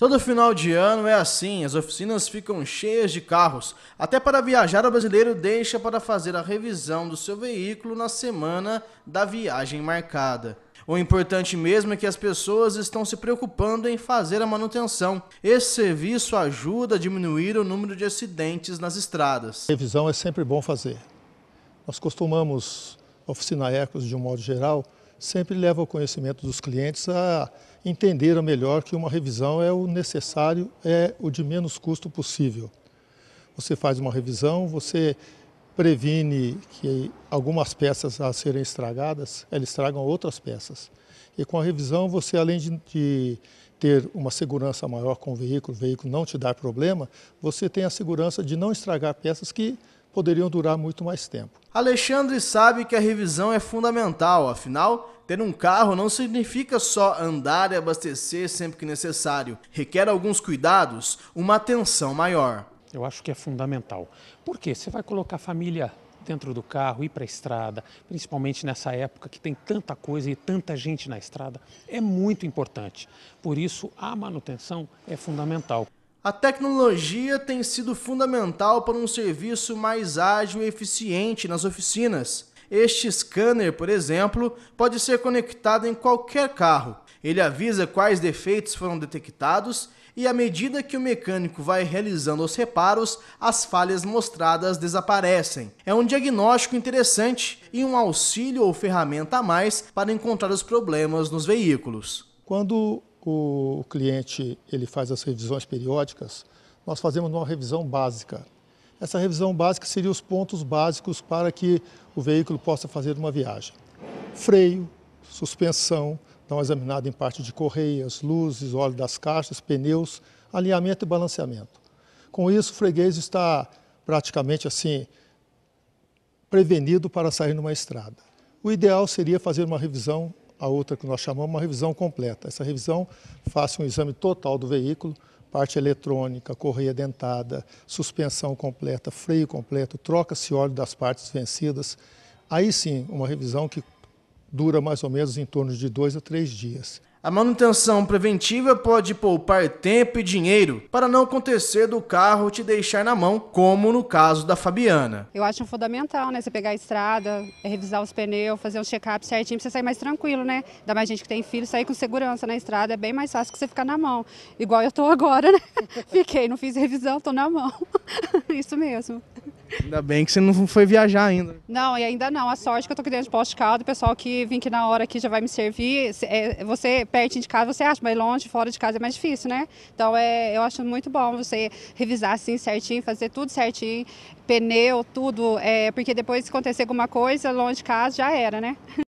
Todo final de ano é assim, as oficinas ficam cheias de carros. Até para viajar, o brasileiro deixa para fazer a revisão do seu veículo na semana da viagem marcada. O importante mesmo é que as pessoas estão se preocupando em fazer a manutenção. Esse serviço ajuda a diminuir o número de acidentes nas estradas. Revisão é sempre bom fazer. Nós costumamos, oficina Ecos de um modo geral, sempre leva o conhecimento dos clientes a entender melhor que uma revisão é o necessário, é o de menos custo possível. Você faz uma revisão, você previne que algumas peças a serem estragadas, elas estragam outras peças. E com a revisão, você além de, de ter uma segurança maior com o veículo, o veículo não te dar problema, você tem a segurança de não estragar peças que poderiam durar muito mais tempo. Alexandre sabe que a revisão é fundamental, afinal, ter um carro não significa só andar e abastecer sempre que necessário. Requer alguns cuidados, uma atenção maior. Eu acho que é fundamental. Por quê? Você vai colocar a família dentro do carro, ir para a estrada, principalmente nessa época que tem tanta coisa e tanta gente na estrada, é muito importante. Por isso, a manutenção é fundamental. A tecnologia tem sido fundamental para um serviço mais ágil e eficiente nas oficinas. Este scanner, por exemplo, pode ser conectado em qualquer carro. Ele avisa quais defeitos foram detectados e, à medida que o mecânico vai realizando os reparos, as falhas mostradas desaparecem. É um diagnóstico interessante e um auxílio ou ferramenta a mais para encontrar os problemas nos veículos. Quando o cliente ele faz as revisões periódicas, nós fazemos uma revisão básica. Essa revisão básica seria os pontos básicos para que o veículo possa fazer uma viagem. Freio, suspensão, dá uma examinada em parte de correias, luzes, óleo das caixas, pneus, alinhamento e balanceamento. Com isso, o freguês está praticamente assim prevenido para sair numa estrada. O ideal seria fazer uma revisão a outra que nós chamamos uma revisão completa. Essa revisão faz um exame total do veículo, parte eletrônica, correia dentada, suspensão completa, freio completo, troca-se óleo das partes vencidas. Aí sim, uma revisão que dura mais ou menos em torno de dois a três dias. A manutenção preventiva pode poupar tempo e dinheiro para não acontecer do carro te deixar na mão, como no caso da Fabiana. Eu acho fundamental, né? Você pegar a estrada, revisar os pneus, fazer um check-up certinho para você sair mais tranquilo, né? Ainda mais gente que tem filho, sair com segurança na estrada é bem mais fácil que você ficar na mão. Igual eu tô agora, né? Fiquei, não fiz revisão, tô na mão. Isso mesmo. Ainda bem que você não foi viajar ainda. Não, e ainda não. A sorte que eu tô aqui dentro de caldo, o pessoal que vem aqui na hora aqui já vai me servir. É, você, perto de casa, você acha, mas longe, fora de casa é mais difícil, né? Então é, eu acho muito bom você revisar assim certinho, fazer tudo certinho, pneu, tudo, é, porque depois se acontecer alguma coisa, longe de casa já era, né?